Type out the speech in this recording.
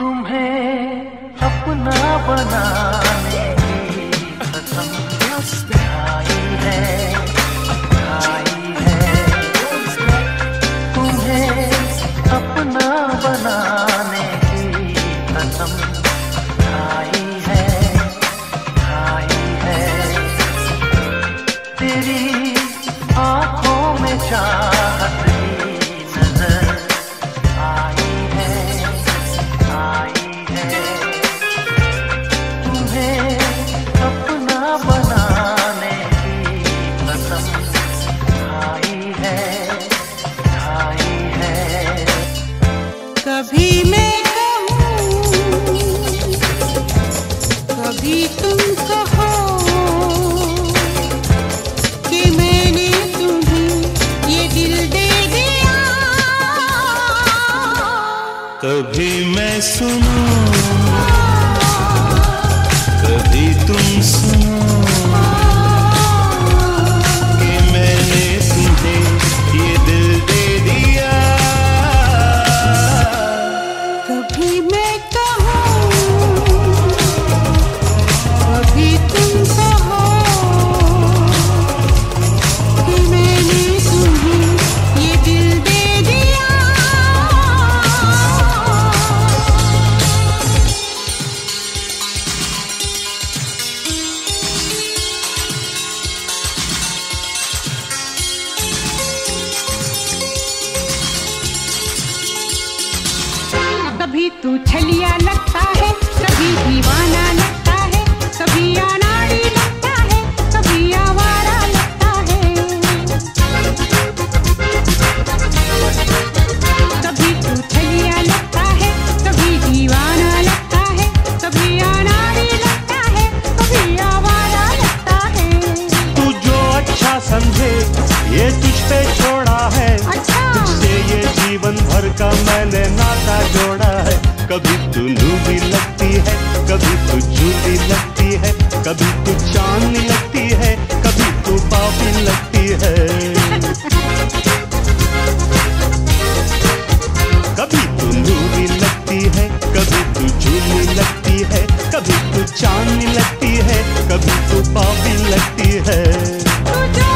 तुम्हें अपना बनाने की कसम खाई है है। तुम्हें अपना बनाने की है है। तेरी आँखों में चाहत कभी मैं सुनूं। तू छलिया लगता है सभी दीवाना टुल्लू भी लगती है, कभी तू झूली लगती है, कभी तू चाँद लगती है, कभी तू पापी लगती है। कभी तू लूली लगती है, कभी तो झूली लगती है, कभी तो तू चाँद लगती है, कभी तू पापी लगती है।